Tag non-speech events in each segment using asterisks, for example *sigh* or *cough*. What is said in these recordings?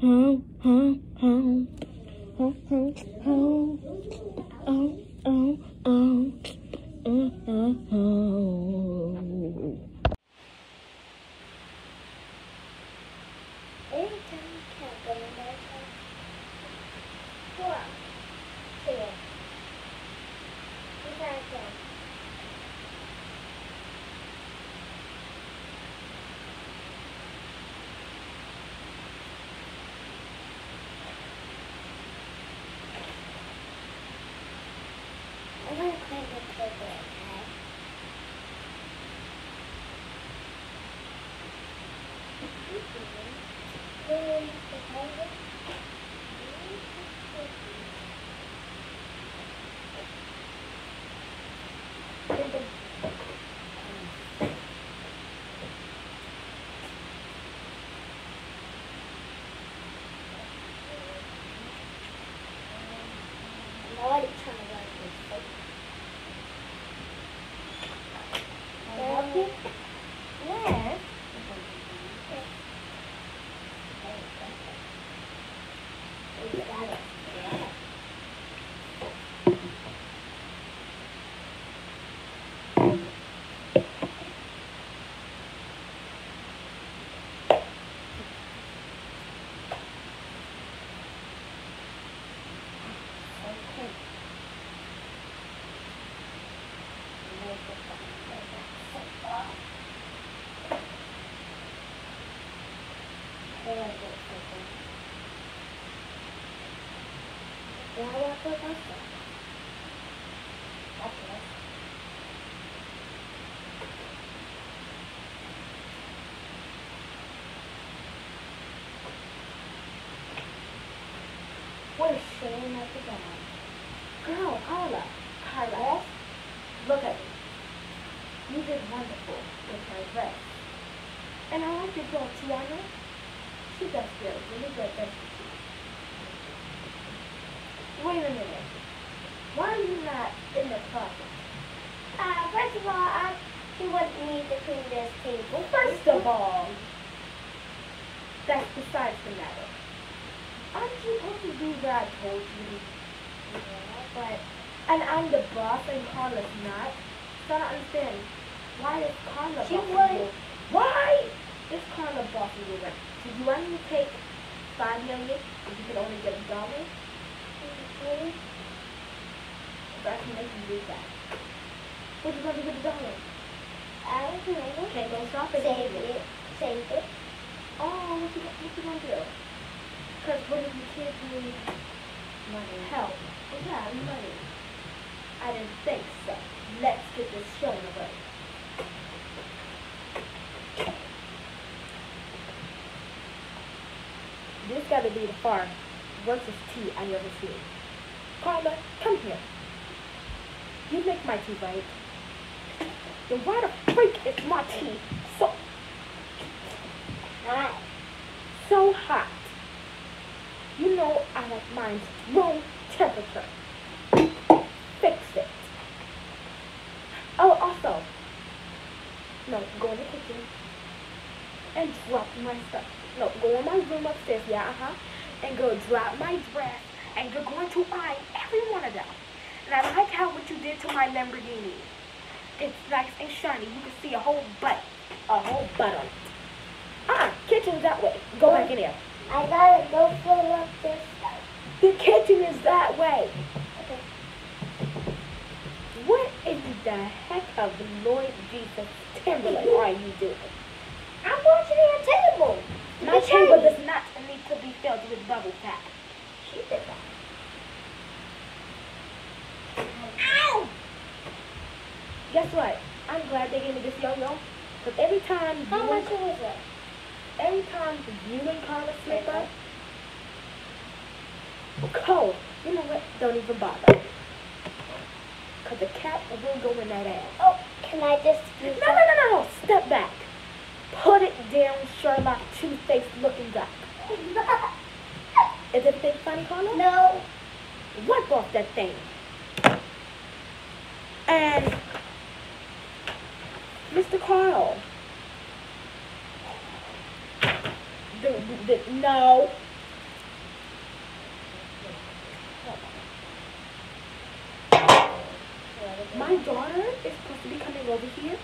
home, home, home, home, home, home, oh, oh, oh, oh, oh, oh. Every time you count, go in there, count. Four. Two. You gotta count. I'm gonna clean the table, okay? Table. I'm already trying to write this. Can I help you? Yes. You got it. Yeah. What a shame at the bottom. Girl, Carla. Carla. Look at me. You did wonderful with my dress. And I like your girl, Tiana. She does good. Really good, doesn't she? Wait a minute. Why are you not in the closet? Uh, first of all, I, she wouldn't need to clean this table. First of all, that's besides the matter. Aren't you supposed to do what I told you Yeah, but And I'm the boss and Carla's not. So I don't understand. Why is Carla She bossing you? Why is Carla bossing you? So you want me to take five million if you can only get a dollar? So I can make you do that. What you gonna do with the? I don't know. Okay, go stop it. Save it. Save it. Oh, what you, what you gonna do? Because what if the kids need Money. help? Yeah, money. I didn't think so. Let's get this shown away. This gotta be the far tea I ever seen. Carla, come here. You make my tea, right? Then why the freak is my tea so Alright. so hot? You know I like mine room temperature. Fix it. Oh, also, no, go in the kitchen and drop my stuff. No, go in my room upstairs, yeah, uh-huh, and go drop my dress, and you're going to buy every one of them. And I like how what you did to my Lamborghini. It's nice and shiny. You can see a whole butt, a whole butt on it. Ah, kitchen's that way. Go back in there. I gotta go fill up this stuff. The kitchen is that way. Okay. What in the heck of Lord Jesus Timberlake *laughs* are you doing? I'm washing your table. My table does not need to be filled with bubble wrap. She did that. Ow! Guess what? I'm glad they gave me this yo-yo. Because every time How much was it? every time you and Carla slip up, cold. You know what? Don't even bother. Because the cat will go in that ass. Oh, can I just No, no, no, no, no. Step back. Put it down, Sherlock Two-Face looking duck. *laughs* Is it big funny corner? No. Wipe off that thing. And Mr. Carl. The, the, no. My daughter is supposed to be coming over here.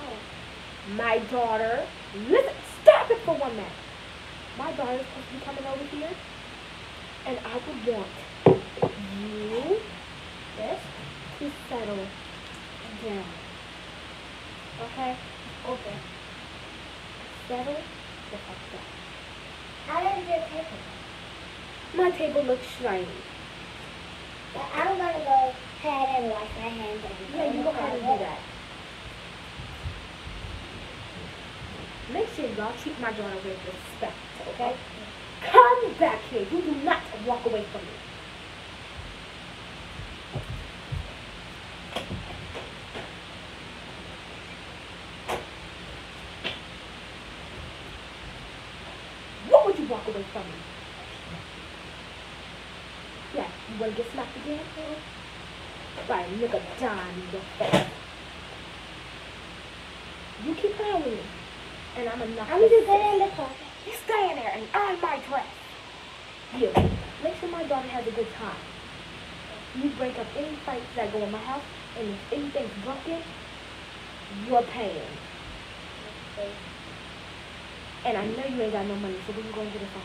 Oh. My daughter, listen it for one minute. My daughter is supposed to be coming over here, and I would want you This? to settle down. Okay? Okay. Settle the fuck down. How does your paper? My table looks shiny. But I'm gonna go ahead and wash my hands. And Yeah, you go ahead and do that. Make sure y'all treat my daughter with respect, okay? Come back here. You do not walk away from me. What would you walk away from me? Yeah, you wanna get smacked again? By a nigga dime in your face. You keep playing with me, and I'm I'm your just face. getting in the closet. You stay in there and earn my dress. You. Make sure my daughter has a good time. You break up any fights that go in my house, and if anything's broken, you're paying. And I know you ain't got no money, so where you gonna get it from?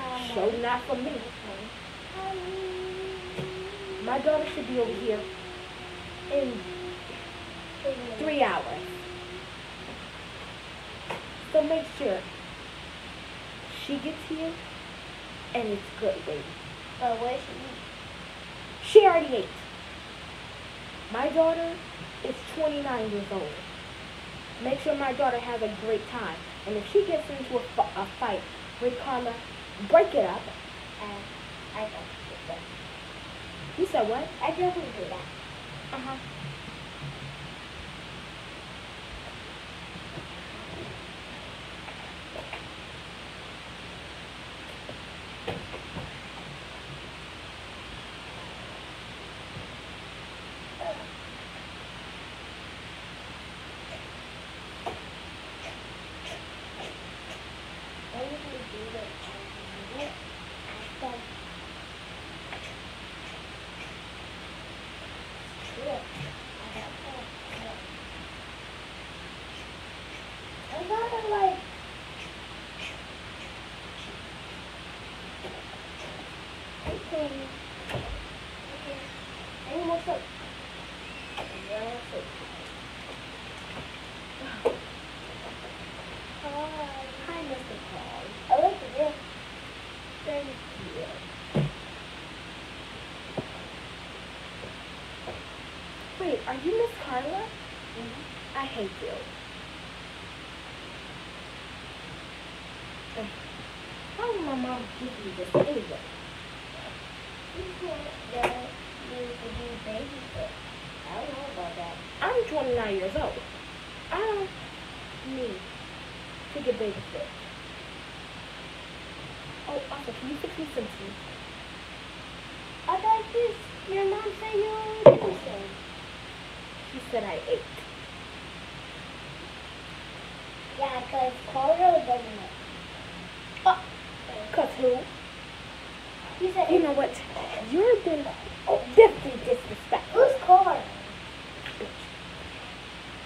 Um, Show not for me. My daughter should be over here in three hours. So make sure she gets here and it's good, baby. But where she we? She already ate. My daughter is 29 years old. Make sure my daughter has a great time. And if she gets into a, fi- a fight with Karma, break it up. Uh, I don't do that. You said what? I don't do that. Uh-huh. Why would we do that? I don't know. Yeah. I don't know. I'm gonna like. Okay. Okay. Any more soap? Yeah, soap. Hi. Hi, Mr. Paul. I like it, yeah. Thank you. Wait, are you Miss Carla? Mm-hmm. I hate you. How did my mom give you this anyway? You want the you to do babysit. I don't know about that. I'm 29 years old. I don't need to get babysit. Oh, also, can you fix me some tea? I thought this your mom said you were babysit. She said I ate. Yeah, because Carlo doesn't know. Oh, uh, cause who? He said You know what? You're been oh, definitely disrespectful. Who's Carl?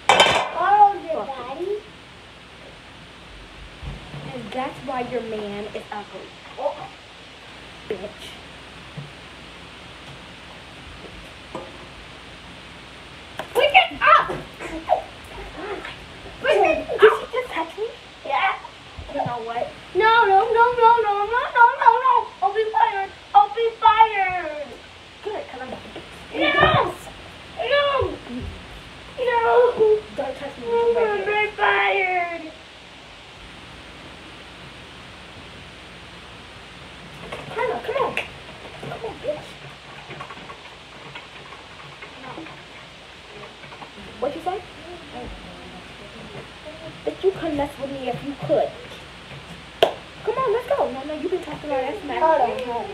Carl's your daddy? And that's why your man is ugly. Oh, Bitch. you can talk about it. Hold on, hold on.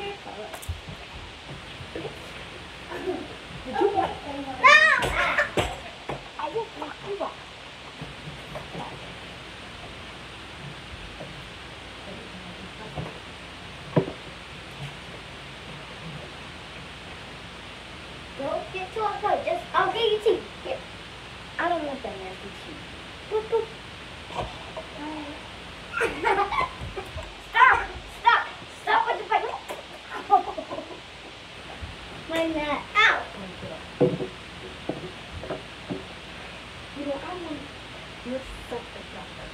Did you want? No! *laughs* I just want to walk. You know, I want your such a doctor.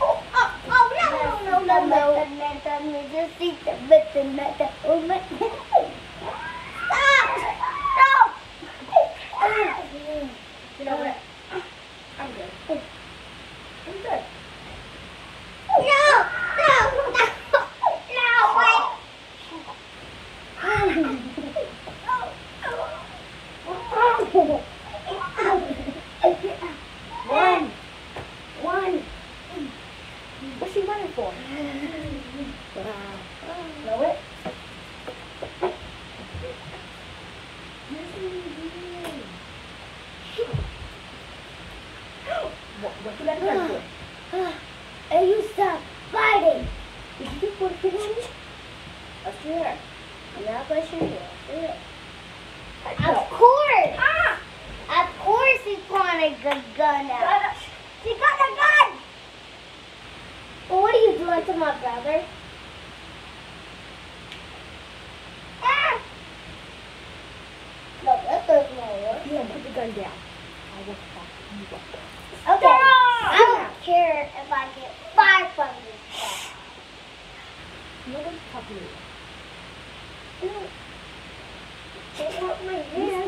Oh, oh, oh, no, no, no, no, no. Just eat the bit and let the woman. Stop! Stop! You know what? I'm good. I'm good. No! No! No! No! Wait! Run! One. What's she running for? Know it? What, what you let her do? And you stop fighting. Did you just put it on me? I swear. I'm not pushing you. I swear. No. Of course. Of course he's pulling a good gun out. She got a gun. Well, what are you doing to my brother? Ah! No, that doesn't work. You don't put the gun down. I will fuck you up. Okay. I don't care if I get five from this. Nobody's talking to you. It hurt my.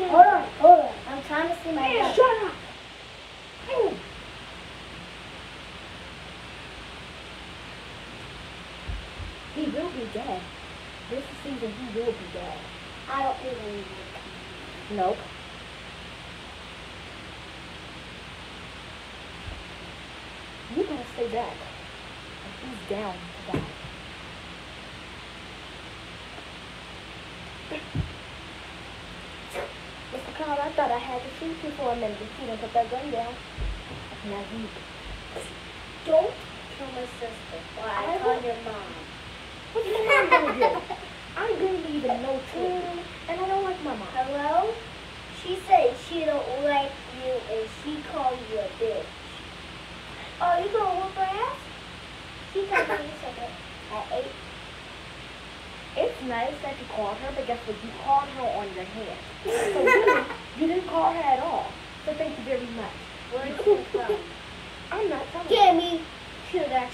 Hold on, hold on. I'm trying to see my Hey, shut up! He will be dead. This season, he will be dead. I don't believe it. Nope. You gotta stay back. He's down to die. Mr. Carl, I thought I had to shoot you for a minute if you didn't put that gun down. Now you Don't kill my sister. Or I, I call your mom. What do you mean *laughs* I'm gonna do? I really even know too. And I don't like my mom. Hello? She said she don't like you and she called you a bitch. Oh, you gonna whoop her ass? She me you said it at eight. It's nice that you called her, but guess what? You called her on your hand. So really, *laughs* you didn't call her at all. So thank you very much. Where from? I'm not telling you. Give me sugar.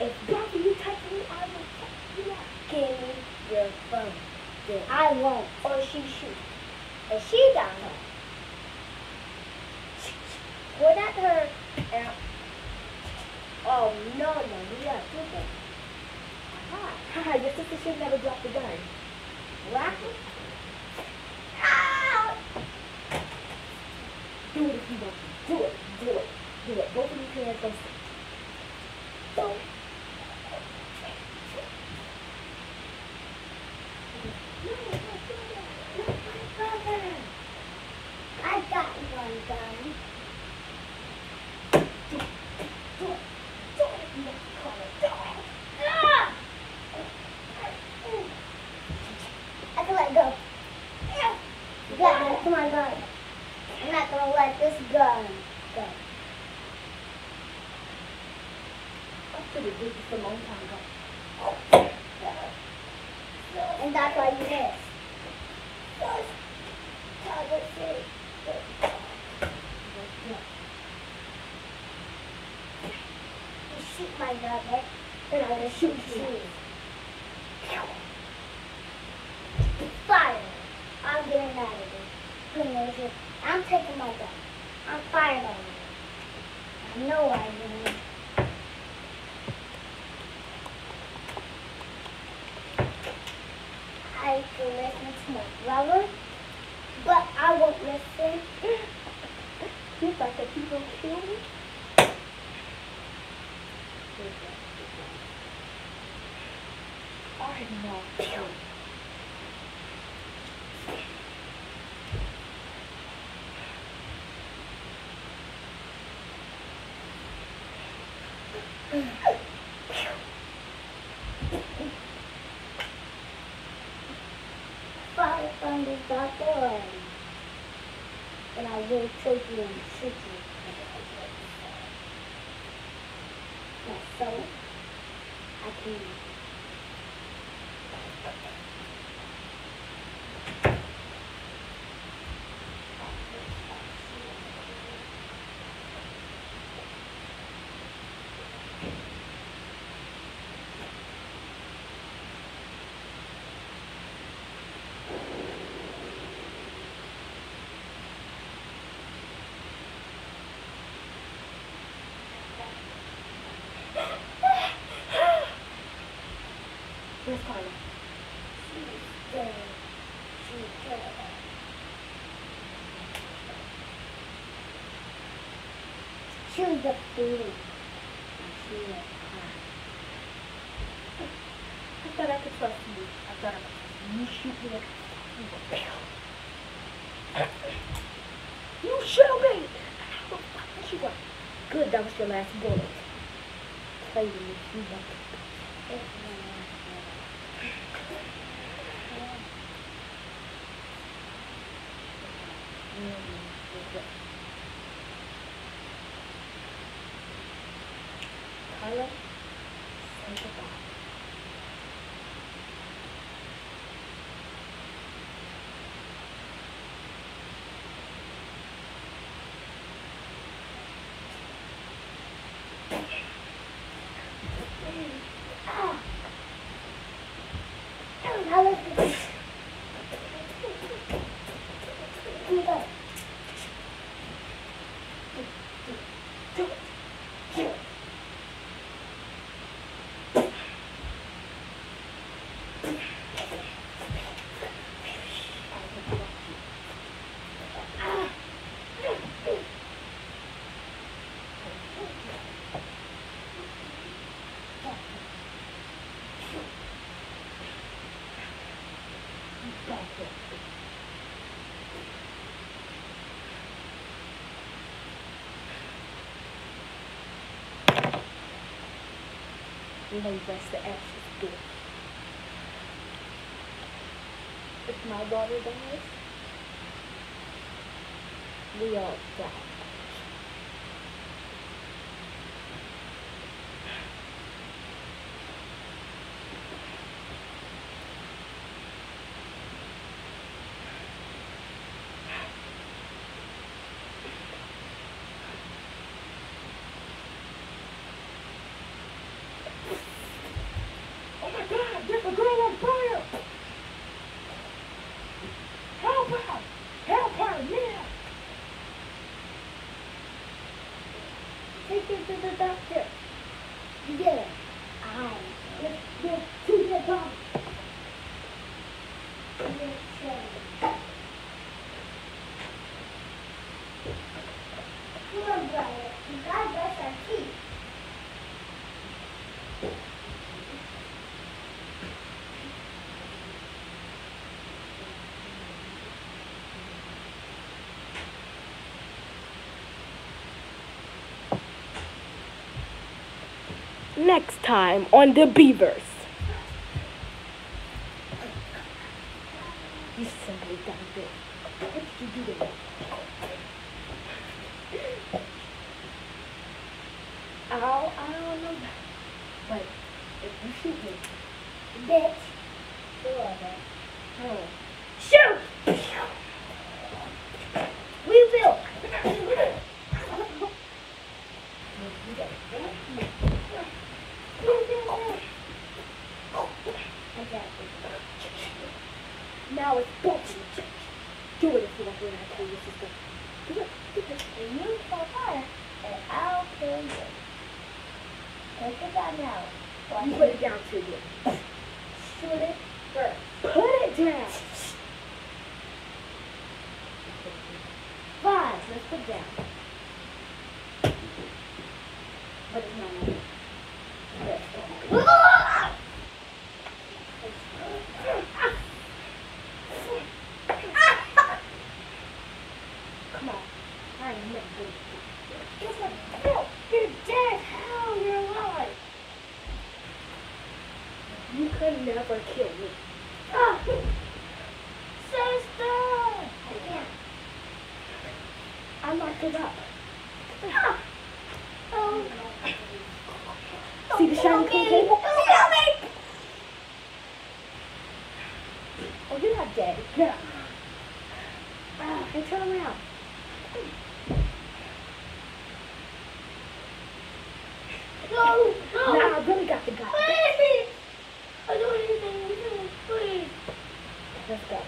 If Bobby, you touch me, I will fuck you up. Give me your phone. I won't. Or she shoot. And she got her. Point at her and Oh no no we two things. Aha. Haha, *laughs* your sister should never drop the gun. Rock Ow! Do it if you want to. Do it. Do it. Do it. Both of these hands go So. I got one gun. Ah! I can let go. You got me. Come on, gun. I'm not gonna let this gun go. I should have did this a long time ago. And that's why you missed. You shoot my brother, then I'm gonna shoot you. Fire! I'm getting out of. Here. I'm taking my gun. I'm firing on you. I know I am. I can listen to my brother, but I won't listen. You thought that gonna kill me? I'm the doctor and, I will choke you and shoot you. Like so, I can The hot. I thought I could trust you. I thought I could trust you. You shoot me like you shall be. What you got? Good, that was your last bullet. Play with me you want. It's my last one. Carla, say goodbye. Now let's do this. Here we go. Rest the ashes good. If my daughter dies, we all die. Oh my God! There's a girl on fire! Help her! Help her! Yeah! Take her the doctor. Yeah. I. Let's get to the doctor. Yes, sir. Come on, brother. You gotta brush our teeth. Next time on the Beavers. You simply. What did you do to? Ow, I don't know. But if you Bitch. Sure, then. oh, Shoot! We will. now it's bullshit. Do it if you want to when I kill your sister. Do it. Do it. And you fall fire, and I'll kill you. Take it down now. Watch You it. put it down to you. Shoot it first. Put it down. Put it down. But it's not. Come on. I am not good. It's a bill. You're dead. How? You're alive. You could never kill me. Ah. Says give up. Oh. See the shiny Don't pink kill me. cable? Don't kill me. Oh, you're not dead. Yeah. Ah, and turn around. No, no. Now I really got the guy. Please. I don't need anything. Please. Let's go.